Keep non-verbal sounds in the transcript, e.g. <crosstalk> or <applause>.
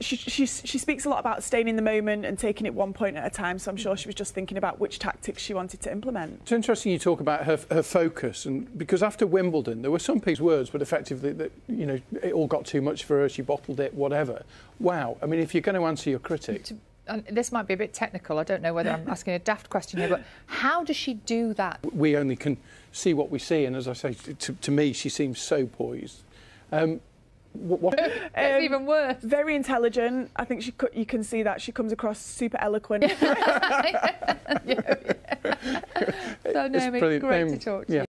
She, she, she speaks a lot about staying in the moment and taking it one point at a time, so I'm sure she was just thinking about which tactics she wanted to implement. It's interesting you talk about her, her focus, and because after Wimbledon, there were some people's words, but effectively, that you know, it all got too much for her. She bottled it, whatever. Wow. I mean, if you're going to answer your critic, and this might be a bit technical. I don't know whether I'm <laughs> asking a daft question here, but how does she do that? we only can see what we see, and as I say, to, to me, she seems so poised. Um, what, <laughs> what, It's Um, even worse. Very intelligent. I think she you can see that she comes across super eloquent. <laughs> <laughs> So, Naomi, brilliant. great Naomi, to talk to yeah. you.